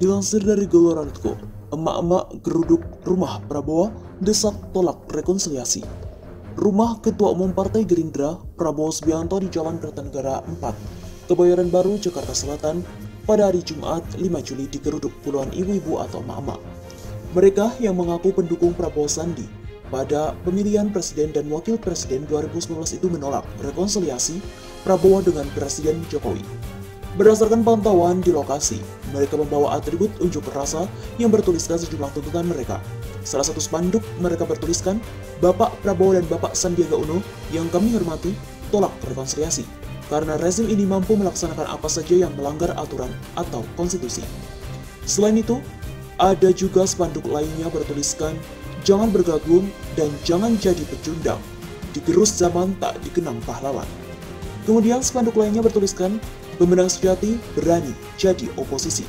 Dilansir dari Gelora.co, emak-emak geruduk rumah Prabowo desak tolak rekonsiliasi. Rumah Ketua Umum Partai Gerindra, Prabowo Subianto di Jalan Kertanegara 4, Kebayoran Baru, Jakarta Selatan, pada hari Jumat 5 Juli digeruduk puluhan ibu-ibu atau emak-emak. Mereka yang mengaku pendukung Prabowo Sandi pada pemilihan presiden dan wakil presiden 2019 itu menolak rekonsiliasi Prabowo dengan Presiden Jokowi. Berdasarkan pantauan di lokasi, mereka membawa atribut unjuk rasa yang bertuliskan sejumlah tuntutan mereka. Salah satu spanduk mereka bertuliskan, Bapak Prabowo dan Bapak Sandiaga Uno yang kami hormati tolak rekonsiliasi, karena rezim ini mampu melaksanakan apa saja yang melanggar aturan atau konstitusi. Selain itu, ada juga spanduk lainnya bertuliskan, jangan bergabung dan jangan jadi pecundang, digerus zaman tak dikenang pahlawan. Kemudian spanduk lainnya bertuliskan, pemenang sejati berani jadi oposisi.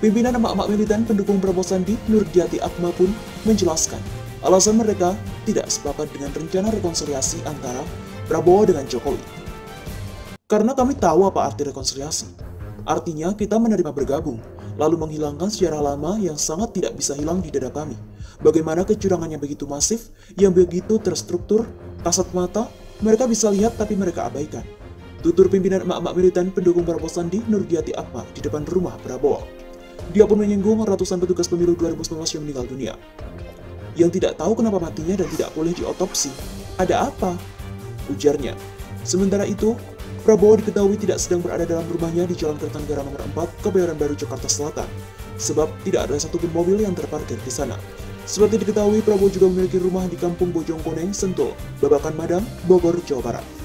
Pimpinan emak-emak militan pendukung Prabowo Sandi, Nurdiati Akma pun menjelaskan alasan mereka tidak sepakat dengan rencana rekonsiliasi antara Prabowo dengan Jokowi. Karena kami tahu apa arti rekonsiliasi. Artinya kita menerima bergabung, lalu menghilangkan sejarah lama yang sangat tidak bisa hilang di dada kami. Bagaimana kecurangan yang begitu masif, yang begitu terstruktur, kasat mata, mereka bisa lihat tapi mereka abaikan. Tutur pimpinan emak-emak militan pendukung Prabowo Sandi Nurdiati Akmal di depan rumah Prabowo. Dia pun menyinggung ratusan petugas pemilu 2019 yang meninggal dunia. Yang tidak tahu kenapa matinya dan tidak boleh diotopsi. Ada apa? Ujarnya. Sementara itu, Prabowo diketahui tidak sedang berada dalam rumahnya di Jalan Kertanegara nomor 4, Kebayoran Baru, Jakarta Selatan. Sebab tidak ada satupun mobil yang terparkir di sana. Seperti diketahui, Prabowo juga memiliki rumah di Kampung Bojongkoneng, Sentul, Babakan Madang, Bogor, Jawa Barat.